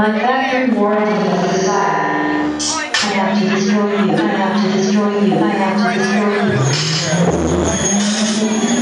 My factory warranty the fire I have to destroy you. I have to destroy you. I have to destroy you.